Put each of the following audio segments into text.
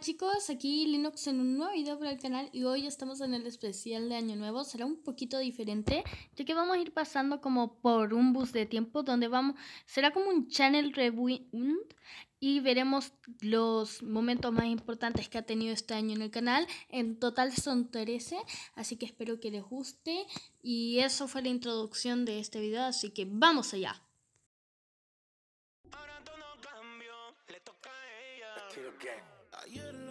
chicos, aquí Linux en un nuevo video para el canal y hoy estamos en el especial de Año Nuevo. Será un poquito diferente, ya que vamos a ir pasando como por un bus de tiempo donde vamos, será como un channel rewind y veremos los momentos más importantes que ha tenido este año en el canal. En total son 13, así que espero que les guste y eso fue la introducción de este video, así que vamos allá. La vi,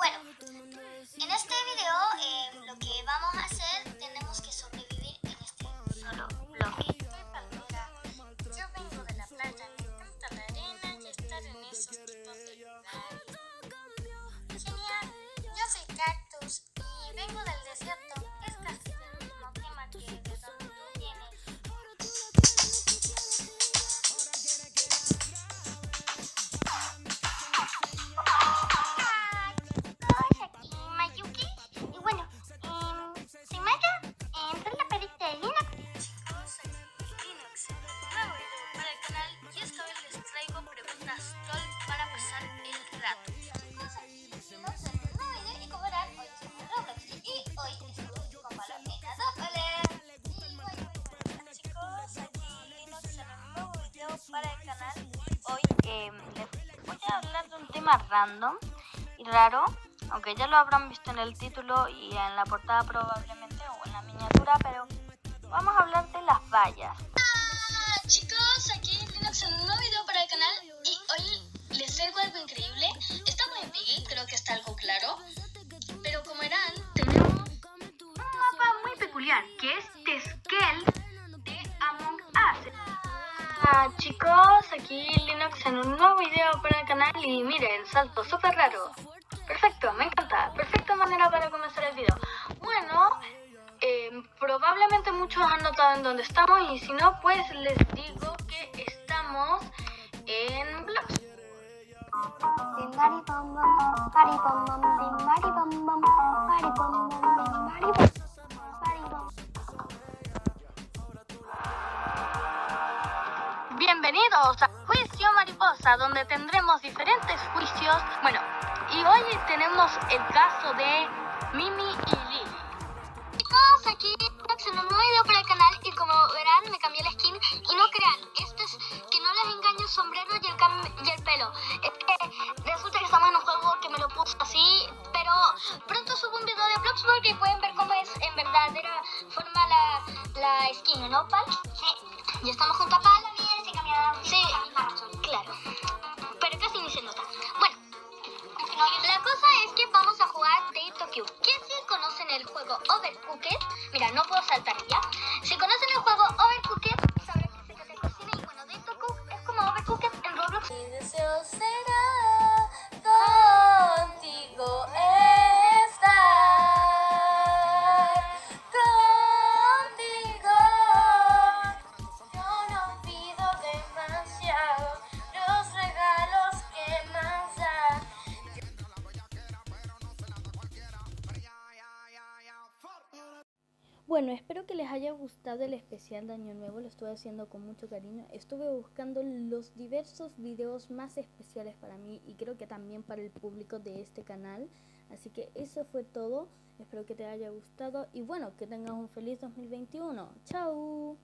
Bueno, en este video eh, lo que vamos a hacer, canal. Hoy eh, les voy a hablar de un tema random y raro, aunque ya lo habrán visto en el título y en la portada probablemente o en la miniatura, pero vamos a hablar de las vallas. Hola chicos, aquí Linux en un nuevo video para el canal y hoy les traigo algo increíble. Estamos en Piggy, creo que está algo claro, pero como verán, tenemos un mapa muy peculiar que es Us. Chicos, aquí Linux en un nuevo video para el canal y miren, salto súper raro. Perfecto, me encanta, perfecta manera para comenzar el video. Bueno, eh, probablemente muchos han notado en dónde estamos y si no, pues les digo que estamos en Blox. Bienvenidos a Juicio Mariposa, donde tendremos diferentes juicios. Bueno, y hoy tenemos el caso de Mimi y Lily. Chicos, aquí un nuevo video para el canal y como verán me cambié la skin y no crean, esto es que no les engaño el sombrero y el, y el pelo. Es que resulta que estamos en un juego que me lo puso así, pero pronto subo un video de Bloxburg y pueden ver cómo es en verdadera forma la, la skin, ¿no, Pal? Sí. Y estamos junto a Pal. Se sí. Claro. Pero casi ni se nota. Bueno, la cosa es que vamos a jugar Date Tokyo. Que si conocen el juego Overcooked, mira, no puedo saltar ya. Si conocen Bueno, espero que les haya gustado el especial de Año Nuevo, lo estuve haciendo con mucho cariño. Estuve buscando los diversos videos más especiales para mí y creo que también para el público de este canal. Así que eso fue todo, espero que te haya gustado y bueno, que tengas un feliz 2021. ¡Chao!